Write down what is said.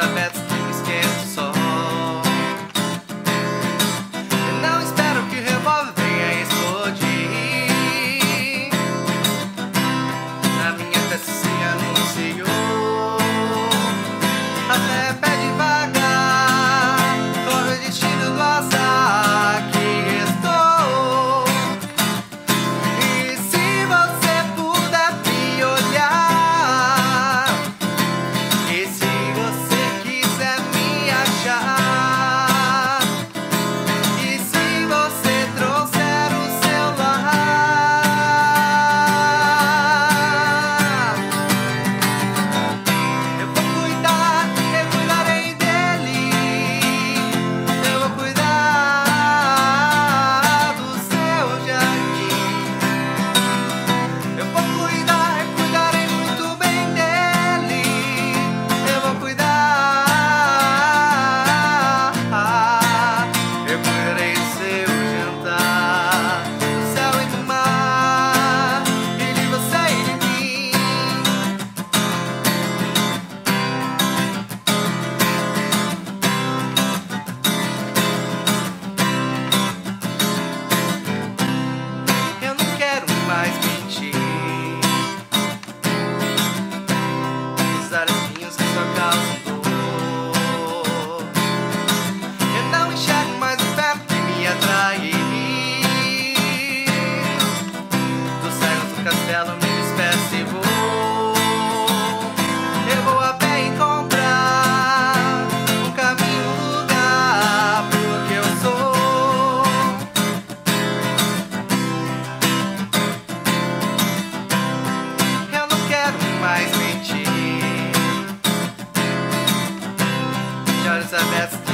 Elizabeth that's the best.